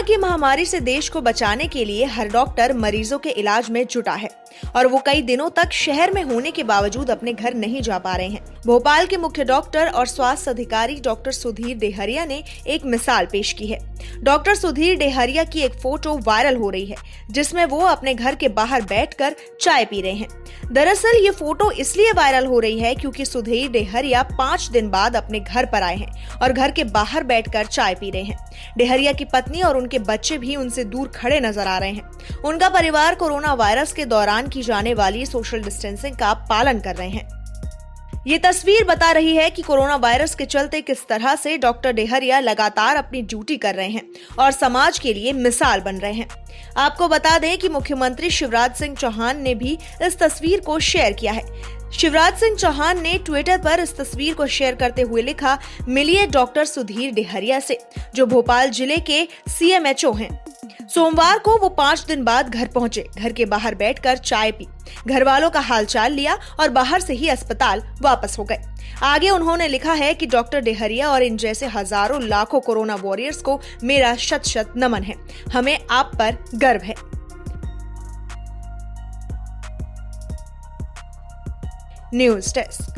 की महामारी से देश को बचाने के लिए हर डॉक्टर मरीजों के इलाज में जुटा है। और वो कई दिनों तक शहर में होने के बावजूद अपने घर नहीं जा पा रहे हैं। भोपाल के मुख्य डॉक्टर और स्वास्थ्य अधिकारी डॉक्टर सुधीर डेहरिया ने एक मिसाल पेश की है। डॉक्टर सुधीर डेहरिया की एक फ़ोटो वायरल हो रही है, जिसमें वो अपने घर के बाहर बैठकर चाय पी रहे हैं। दरअसल ये फ़ोटो इसलिए वायरल हो रही है क्योंकि सुधीर डेहरिया पाँच दिन बाद अपने घर पर आए हैं और घर के बाहर बैठकर चाय पी रहे हैं। डेहरिया की पत्नी और उनके बच्चे भी उनसे दूर खड़े नज़र आ रहे हैं। उनका परिवार कोरोना वायरस के की जाने वाली सोशल डिस्टेंसिंग का पालन कर रहे हैं। ये तस्वीर बता रही है कि कोरोना वायरस के चलते किस तरह से डॉक्टर डेहरिया लगातार अपनी ड्यूटी कर रहे हैं और समाज के लिए मिसाल बन रहे हैं। आपको बता दें कि मुख्यमंत्री शिवराज सिंह चौहान ने भी इस तस्वीर को शेयर किया है। शिवराज सिंह चौहान ने ट्विटर पर इस तस्वीर को शेयर करते हुए लिखा, मिलिए डॉक्टर सुधीर डेहरिया से, जो भोपाल ज़िले के सीएमएचओ हैं। सोमवार को वो पाँच दिन बाद घर पहुँचे। घर के बाहर बैठकर चाय पी। घर वालों का हालचाल लिया और बाहर से ही अस्पताल वापस हो गए। आगे उन्होंने लिखा है कि डॉक्टर डेहरिया और इन जैसे हज़ारों लाखों कोरोना वॉरियर्स को मेरा शत शत नमन है। हमें आप पर गर्व है। News desk.